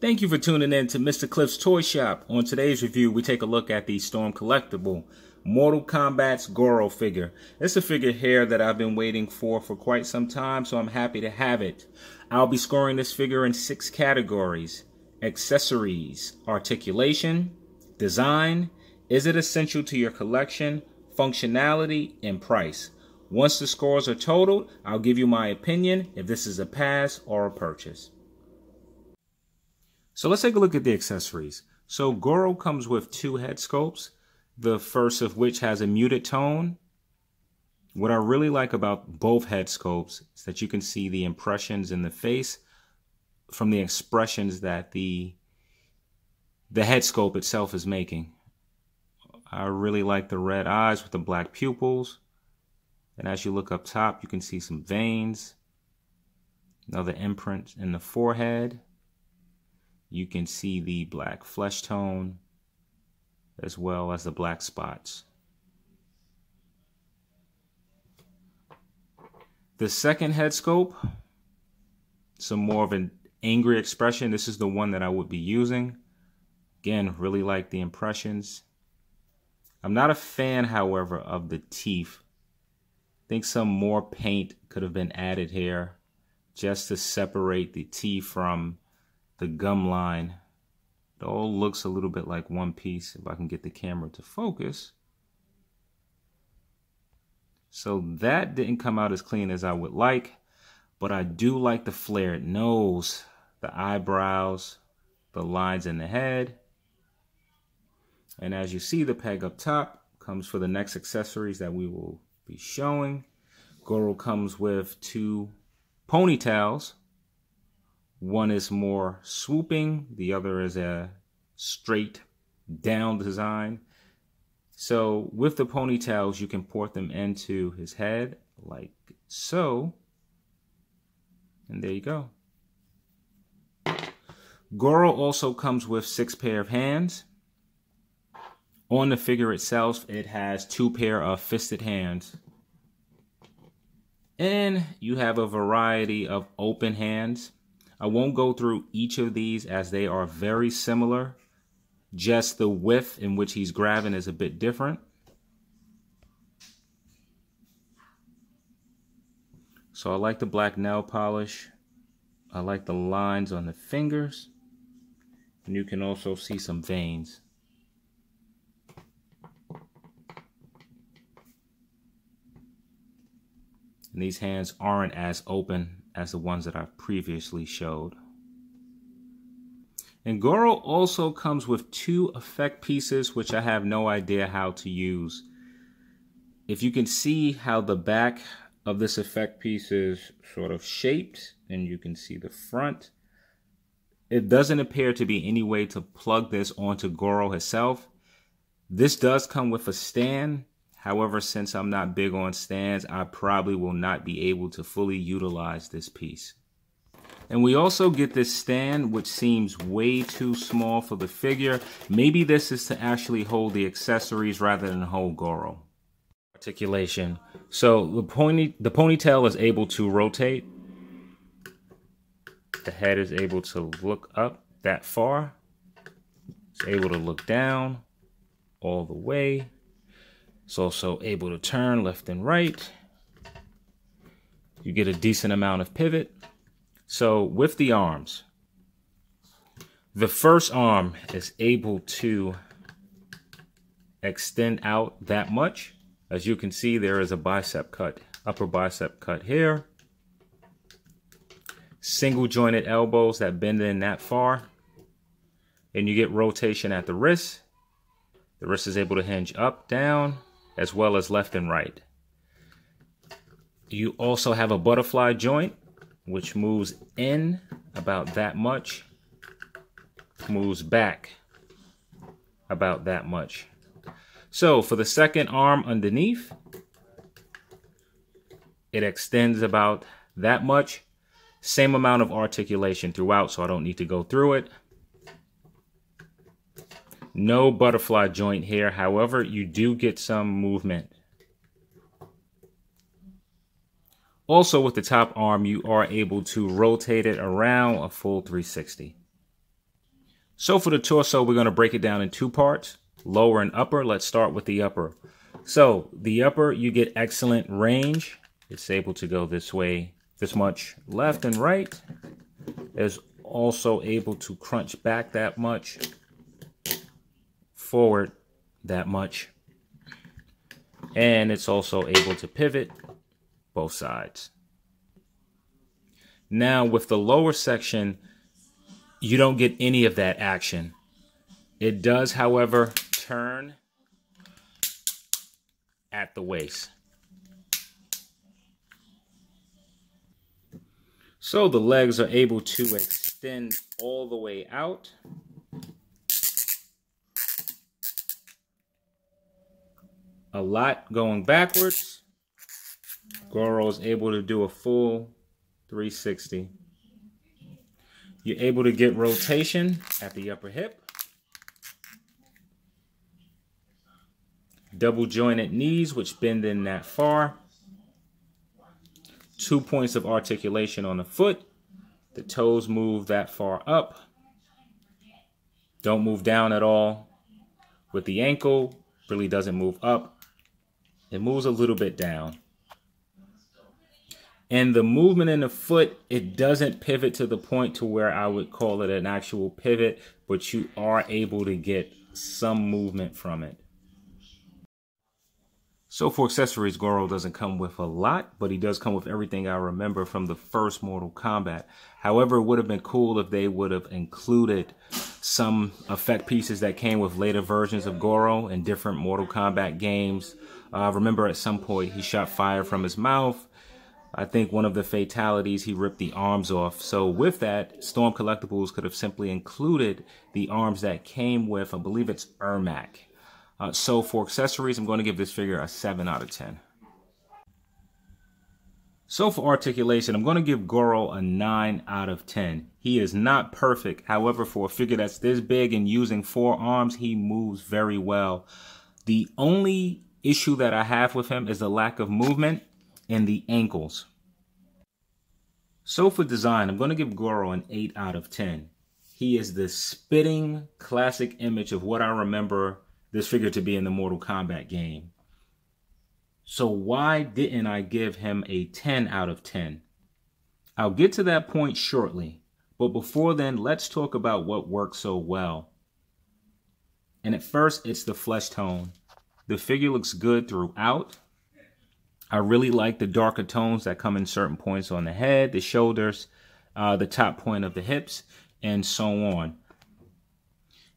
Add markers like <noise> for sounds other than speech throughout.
Thank you for tuning in to Mr. Cliff's Toy Shop. On today's review, we take a look at the Storm Collectible Mortal Kombat's Goro figure. It's a figure here that I've been waiting for for quite some time, so I'm happy to have it. I'll be scoring this figure in six categories. Accessories, articulation, design, is it essential to your collection, functionality, and price. Once the scores are totaled, I'll give you my opinion if this is a pass or a purchase. So let's take a look at the accessories. So Goro comes with two head sculpts, the first of which has a muted tone. What I really like about both head sculpts is that you can see the impressions in the face from the expressions that the the head sculpt itself is making. I really like the red eyes with the black pupils. And as you look up top, you can see some veins, another imprint in the forehead. You can see the black flesh tone as well as the black spots. The second head sculpt, some more of an angry expression. This is the one that I would be using. Again, really like the impressions. I'm not a fan, however, of the teeth. I think some more paint could have been added here just to separate the teeth from the gum line. It all looks a little bit like one piece if I can get the camera to focus. So that didn't come out as clean as I would like, but I do like the flared nose, the eyebrows, the lines in the head. And as you see, the peg up top comes for the next accessories that we will be showing. Goro comes with two ponytails one is more swooping, the other is a straight down design. So with the ponytails, you can port them into his head like so. And there you go. Goro also comes with six pair of hands. On the figure itself, it has two pair of fisted hands. And you have a variety of open hands. I won't go through each of these as they are very similar. Just the width in which he's grabbing is a bit different. So I like the black nail polish. I like the lines on the fingers. And you can also see some veins. And these hands aren't as open as the ones that I've previously showed. And Goro also comes with two effect pieces, which I have no idea how to use. If you can see how the back of this effect piece is sort of shaped, and you can see the front, it doesn't appear to be any way to plug this onto Goro herself. This does come with a stand, However, since I'm not big on stands, I probably will not be able to fully utilize this piece. And we also get this stand, which seems way too small for the figure. Maybe this is to actually hold the accessories rather than hold Goro. Articulation. So the pony, the ponytail is able to rotate. The head is able to look up that far. It's able to look down all the way. It's also able to turn left and right. You get a decent amount of pivot. So with the arms, the first arm is able to extend out that much. As you can see, there is a bicep cut, upper bicep cut here. Single jointed elbows that bend in that far. And you get rotation at the wrist. The wrist is able to hinge up, down, as well as left and right. You also have a butterfly joint, which moves in about that much, moves back about that much. So for the second arm underneath, it extends about that much. Same amount of articulation throughout, so I don't need to go through it. No butterfly joint here. However, you do get some movement. Also with the top arm, you are able to rotate it around a full 360. So for the torso, we're going to break it down in two parts, lower and upper. Let's start with the upper. So the upper, you get excellent range. It's able to go this way, this much left and right. It's also able to crunch back that much, forward that much. And it's also able to pivot both sides. Now with the lower section, you don't get any of that action. It does, however, turn at the waist. So the legs are able to extend all the way out. A lot going backwards. Goro is able to do a full 360. You're able to get rotation at the upper hip. Double jointed knees, which bend in that far. Two points of articulation on the foot. The toes move that far up. Don't move down at all. With the ankle, really doesn't move up. It moves a little bit down. And the movement in the foot, it doesn't pivot to the point to where I would call it an actual pivot, but you are able to get some movement from it. So for accessories, Goro doesn't come with a lot, but he does come with everything I remember from the first Mortal Kombat. However, it would have been cool if they would have included some effect pieces that came with later versions of Goro in different Mortal Kombat games. Uh, remember at some point he shot fire from his mouth. I think one of the fatalities, he ripped the arms off. So with that, Storm Collectibles could have simply included the arms that came with, I believe it's Ermac. Uh, so for accessories, I'm going to give this figure a 7 out of 10. So for articulation, I'm going to give Goro a 9 out of 10. He is not perfect. However, for a figure that's this big and using four arms, he moves very well. The only issue that I have with him is the lack of movement and the ankles. So for design, I'm going to give Goro an 8 out of 10. He is the spitting classic image of what I remember this figure to be in the Mortal Kombat game. So why didn't I give him a 10 out of 10? I'll get to that point shortly, but before then, let's talk about what works so well. And at first, it's the flesh tone. The figure looks good throughout. I really like the darker tones that come in certain points on the head, the shoulders, uh, the top point of the hips, and so on.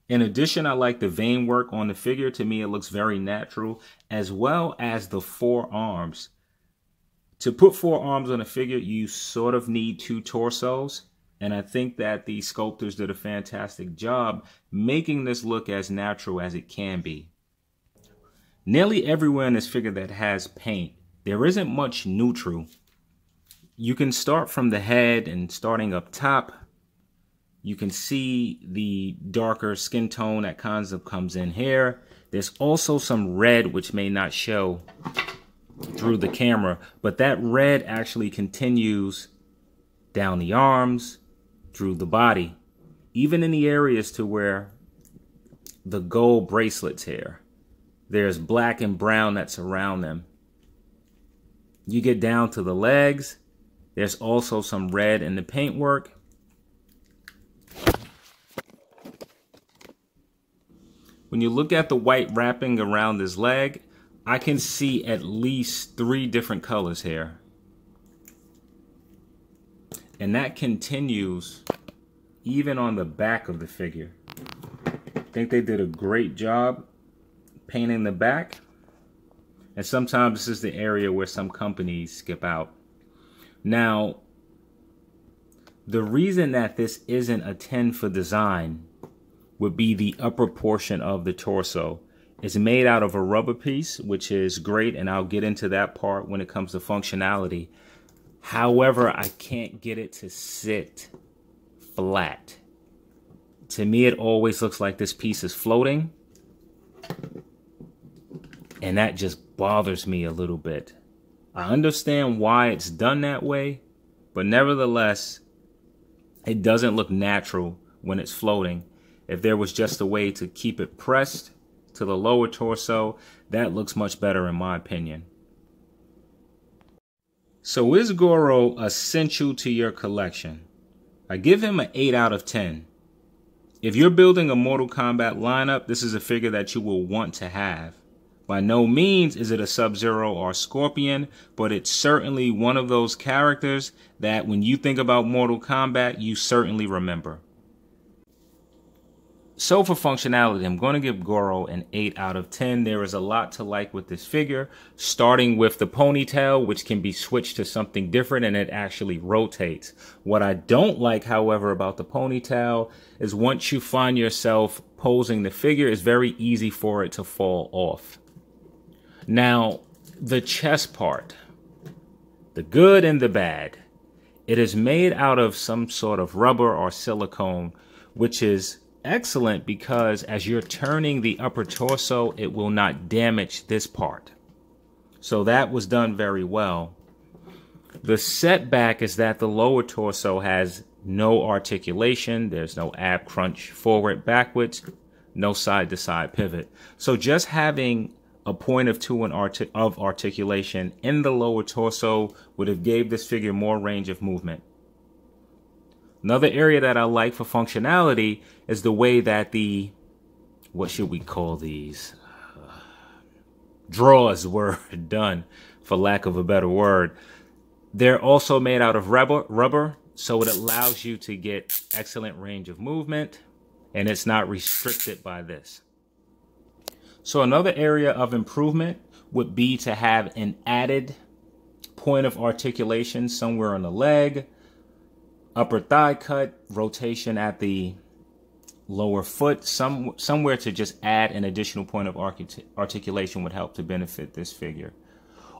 In addition, I like the vein work on the figure. To me, it looks very natural, as well as the forearms. To put forearms on a figure, you sort of need two torsos. And I think that the sculptors did a fantastic job making this look as natural as it can be. Nearly everywhere in this figure that has paint there isn't much neutral. You can start from the head and starting up top, you can see the darker skin tone that kind of comes in here. There's also some red which may not show through the camera, but that red actually continues down the arms, through the body, even in the areas to where the gold bracelets here. There's black and brown that surround them. You get down to the legs. There's also some red in the paintwork. When you look at the white wrapping around his leg, I can see at least three different colors here. And that continues even on the back of the figure. I think they did a great job painting the back. And sometimes this is the area where some companies skip out. Now, the reason that this isn't a 10 for design would be the upper portion of the torso. It's made out of a rubber piece, which is great, and I'll get into that part when it comes to functionality. However, I can't get it to sit flat. To me, it always looks like this piece is floating. And that just bothers me a little bit. I understand why it's done that way, but nevertheless, it doesn't look natural when it's floating. If there was just a way to keep it pressed to the lower torso, that looks much better in my opinion. So is Goro essential to your collection? I give him an 8 out of 10. If you're building a Mortal Kombat lineup, this is a figure that you will want to have. By no means is it a Sub-Zero or Scorpion, but it's certainly one of those characters that when you think about Mortal Kombat, you certainly remember. So for functionality, I'm going to give Goro an 8 out of 10. There is a lot to like with this figure, starting with the ponytail, which can be switched to something different and it actually rotates. What I don't like, however, about the ponytail is once you find yourself posing the figure, it's very easy for it to fall off. Now, the chest part, the good and the bad, it is made out of some sort of rubber or silicone, which is excellent because as you're turning the upper torso, it will not damage this part. So that was done very well. The setback is that the lower torso has no articulation. There's no ab crunch forward, backwards, no side to side pivot. So just having a point of two artic of articulation in the lower torso would have gave this figure more range of movement. Another area that I like for functionality is the way that the, what should we call these? <sighs> drawers were <laughs> done, for lack of a better word. They're also made out of rubber, rubber, so it allows you to get excellent range of movement, and it's not restricted by this. So another area of improvement would be to have an added point of articulation somewhere on the leg, upper thigh cut, rotation at the lower foot, some somewhere to just add an additional point of articulation would help to benefit this figure.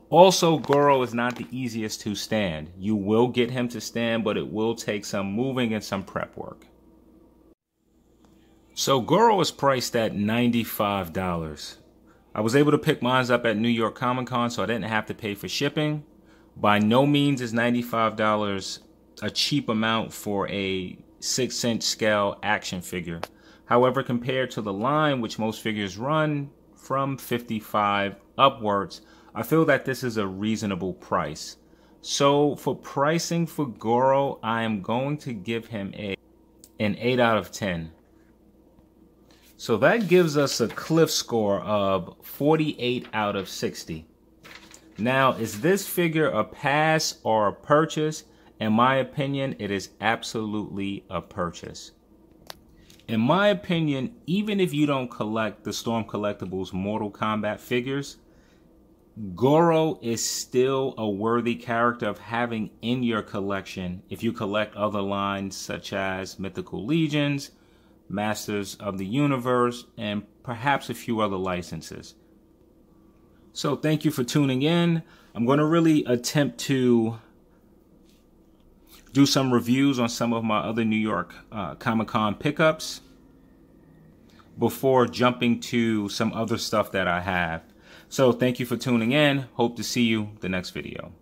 Also, Goro is not the easiest to stand. You will get him to stand, but it will take some moving and some prep work. So Goro is priced at $95. I was able to pick mine up at New York Comic Con, so I didn't have to pay for shipping. By no means is $95 a cheap amount for a 6 inch scale action figure. However, compared to the line, which most figures run from 55 upwards, I feel that this is a reasonable price. So for pricing for Goro, I am going to give him a an 8 out of 10. So that gives us a cliff score of 48 out of 60. Now, is this figure a pass or a purchase? In my opinion, it is absolutely a purchase. In my opinion, even if you don't collect the Storm Collectibles Mortal Kombat figures, Goro is still a worthy character of having in your collection if you collect other lines such as Mythical Legions, Masters of the Universe, and perhaps a few other licenses. So thank you for tuning in. I'm going to really attempt to do some reviews on some of my other New York uh, Comic Con pickups before jumping to some other stuff that I have. So thank you for tuning in. Hope to see you the next video.